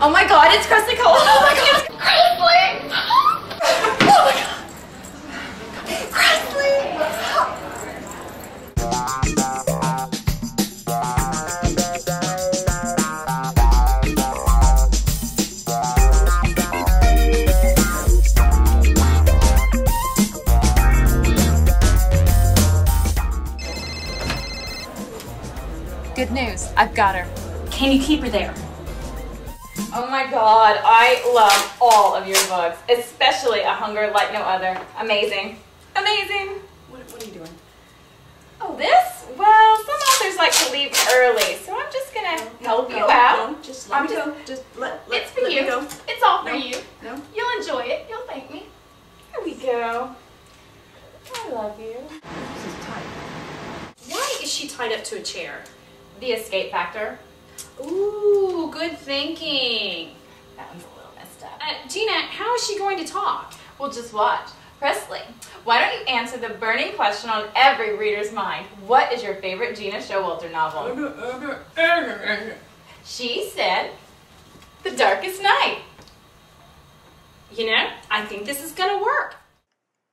Oh my god, it's Kresley Cole. Oh my god, it's Kresley. Oh my god. Kresley. Good news, I've got her. Can you keep her there? Oh my god, I love all of your books, especially A Hunger Like No Other. Amazing. Amazing. What, what are you doing? Oh, this? Well, some authors like to leave early, so I'm just gonna help you out. No, just let I'm me just- go. Just let, let, It's for let you. me go. It's all for No. you. No. You'll enjoy it. You'll thank me. Here we go. I love you. This is tight. Why is she tied up to a chair? The escape factor. Ooh, good thinking. That one's a little messed up. Uh, Gena, how is she going to talk? Well, just watch. Kresley, why don't you answer the burning question on every reader's mind? What is your favorite Gena Showalter novel? She said, The Darkest Night. You know, I think this is gonna work.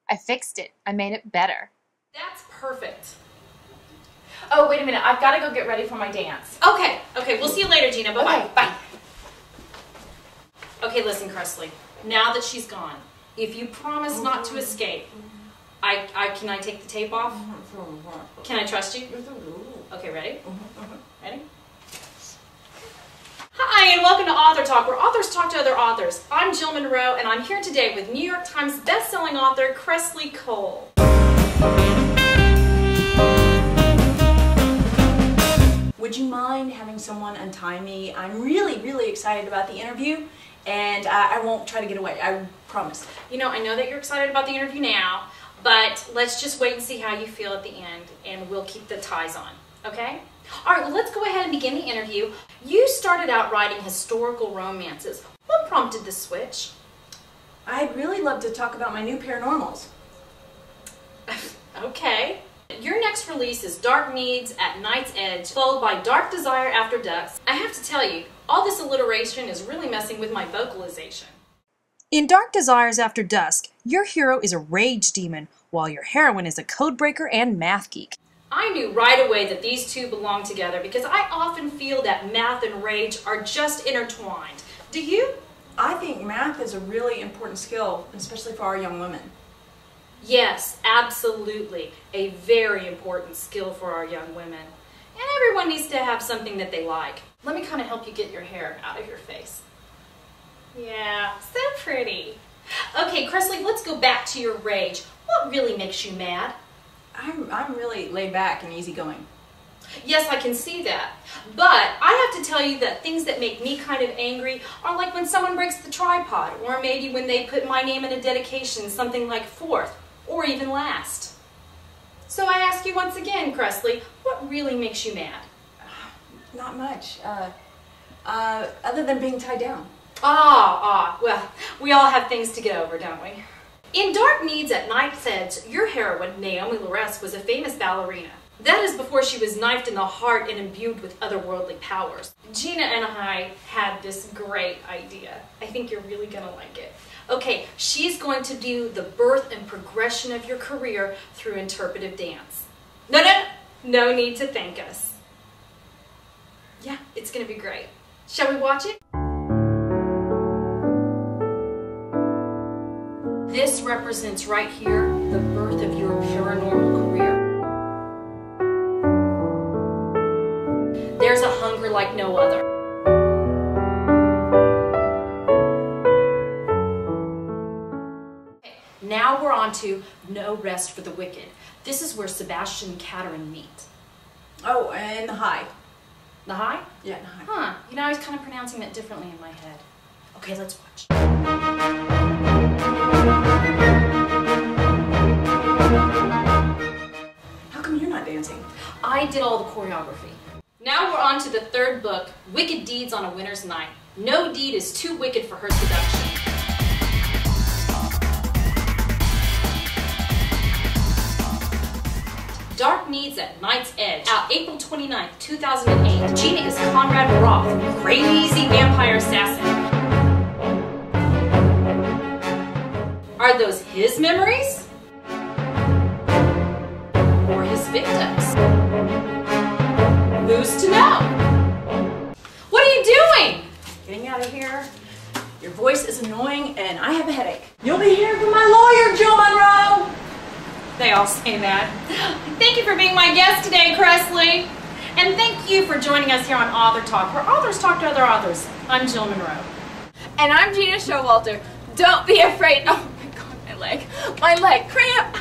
I fixed it. I made it better. That's perfect. Oh, wait a minute. I've got to go get ready for my dance. Okay, okay, we'll see you later, Gena. Bye bye. Okay, bye. Okay, listen, Kresley. Now that she's gone, if you promise not to escape, I, I can I take the tape off? Can I trust you? Okay, ready? Ready? Hi, and welcome to Author Talk, where authors talk to other authors. I'm Jill Monroe, and I'm here today with New York Times bestselling author Kresley Cole. Excited about the interview, and uh, I won't try to get away. I promise. You know, I know that you're excited about the interview now, but let's just wait and see how you feel at the end, and we'll keep the ties on, okay? All right, well, let's go ahead and begin the interview. You started out writing historical romances. What prompted the switch? I'd really love to talk about my new paranormals. Okay. Your next release is Dark Needs at Night's Edge, followed by Dark Desire After Dusk. I have to tell you, all this alliteration is really messing with my vocalization. In Dark Desires After Dusk, your hero is a rage demon, while your heroine is a codebreaker and math geek. I knew right away that these two belong together because I often feel that math and rage are just intertwined. Do you? I think math is a really important skill, especially for our young women. Yes, absolutely. A very important skill for our young women. And everyone needs to have something that they like. Let me kind of help you get your hair out of your face. Yeah, so pretty. Okay, Kresley, let's go back to your rage. What really makes you mad? I'm, I'm really laid back and easygoing. Yes, I can see that. But I have to tell you that things that make me kind of angry are like when someone breaks the tripod, or maybe when they put my name in a dedication, something like fourth, or even last. So I ask you once again, Kresley, what really makes you mad? Not much, uh, uh, other than being tied down. Ah, ah, well, we all have things to get over, don't we? In Dark Needs at Night's Edge, your heroine, Néomi Laress, was a famous ballerina. That is before she was knifed in the heart and imbued with otherworldly powers. Gena and I had this great idea. I think you're really gonna like it. Okay, she's going to do the birth and progression of your career through interpretive dance. No, no, no need to thank us. It's gonna be great. Shall we watch it? This represents right here the birth of your paranormal career. There's a hunger like no other. Now we're on to No Rest for the Wicked. This is where Sebastian and Catherine meet. Oh, and the high? Yeah, the high. Huh, you know, I was kind of pronouncing that differently in my head. Okay, let's watch. How come you're not dancing? I did all the choreography. Now we're on to the third book, Wicked Deeds on a Winter's Night. No deed is too wicked for her seduction. Dark Needs at Night's Edge, out April 29th, 2008. Gena is Conrad Wroth, crazy vampire assassin. Are those his memories? Or his victims? Who's to know? What are you doing? Getting out of here. Your voice is annoying and I have a headache. You'll be hearing from my lawyer, Joe Monroe! They all say that. Thank you for being my guest today, Kresley. And thank you for joining us here on Author Talk, where authors talk to other authors. I'm Jill Monroe. And I'm Gena Showalter. Don't be afraid. Oh my god, my leg. My leg. Cramp.